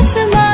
आसमां